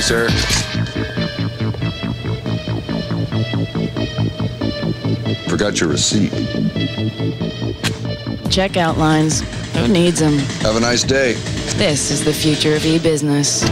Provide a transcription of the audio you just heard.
Sir. Forgot your receipt. Checkout lines. Who needs them? Have a nice day. This is the future of e-business.